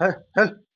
Help! Help!